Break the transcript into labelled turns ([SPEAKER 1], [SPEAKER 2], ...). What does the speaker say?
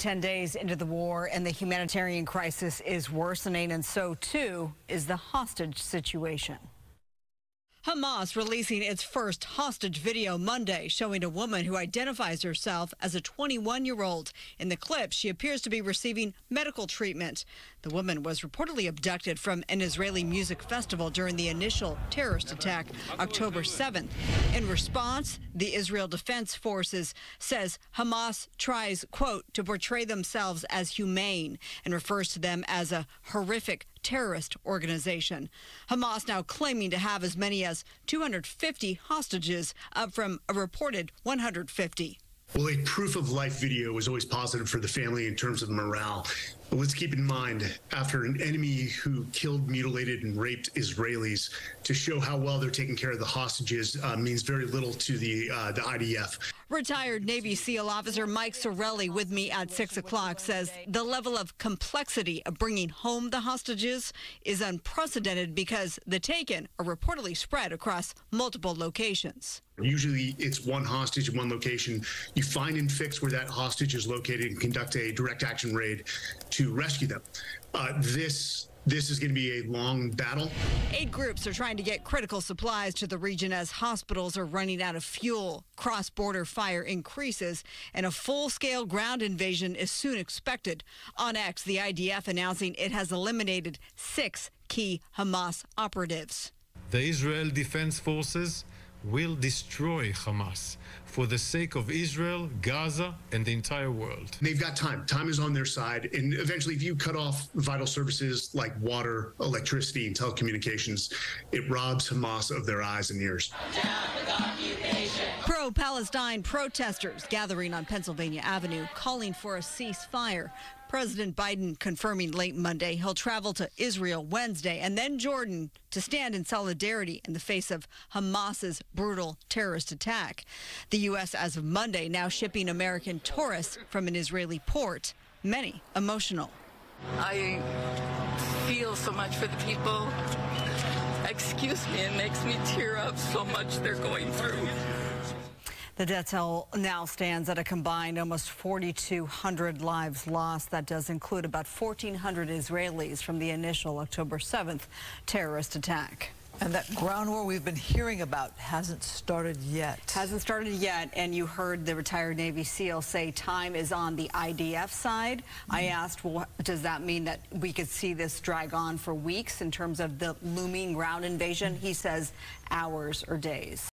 [SPEAKER 1] 10 days into the war and the humanitarian crisis is worsening and so too is the hostage situation. Hamas releasing its first hostage video Monday, showing a woman who identifies herself as a 21 year old. In the clip, she appears to be receiving medical treatment. The woman was reportedly abducted from an Israeli music festival during the initial terrorist attack October 7th. In response, the Israel Defense Forces says Hamas tries, quote, to portray themselves as humane and refers to them as a horrific terrorist organization. Hamas now claiming to have as many as 250 hostages, up from a reported 150.
[SPEAKER 2] Well, a proof of life video is always positive for the family in terms of morale. But let's keep in mind, after an enemy who killed, mutilated, and raped Israelis, to show how well they're taking care of the hostages uh, means very little to the uh, the IDF.
[SPEAKER 1] Retired Navy SEAL officer Mike Sarraille with me at 6 o'clock says the level of complexity of bringing home the hostages is unprecedented because the taken are reportedly spread across multiple locations.
[SPEAKER 2] Usually it's one hostage in one location. You find and fix where that hostage is located and conduct a direct action raid to rescue them. Uh, this this is going to be a long battle.
[SPEAKER 1] Eight groups are trying to get critical supplies to the region as hospitals are running out of fuel. Cross border fire increases, and a full scale ground invasion is soon expected. On X, the IDF announcing it has eliminated six key Hamas operatives.
[SPEAKER 3] The Israel Defense Forces will destroy Hamas for the sake of Israel, Gaza, and the entire world.
[SPEAKER 2] They've got time. Time is on their side. And eventually, if you cut off vital services like water, electricity, and telecommunications, it robs Hamas of their eyes and ears.
[SPEAKER 1] Pro Palestine protesters gathering on Pennsylvania Avenue calling for a ceasefire. President Biden confirming late Monday he'll travel to Israel Wednesday and then Jordan to stand in solidarity in the face of Hamas's brutal terrorist attack. The U.S. as of Monday now shipping American tourists from an Israeli port, many emotional.
[SPEAKER 4] I feel so much for the people. Excuse me, it makes me tear up so much they're going through.
[SPEAKER 1] The death toll now stands at a combined almost 4,200 lives lost. That does include about 1,400 Israelis from the initial October 7th terrorist attack.
[SPEAKER 5] And that ground war we've been hearing about hasn't started yet.
[SPEAKER 1] Hasn't started yet. And you heard the retired Navy SEAL say time is on the IDF side. Mm -hmm. I asked, well, does that mean that we could see this drag on for weeks in terms of the looming ground invasion? He says hours or days.